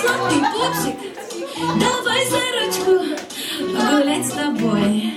сладкий пупсик, давай за ручку гулять с тобой.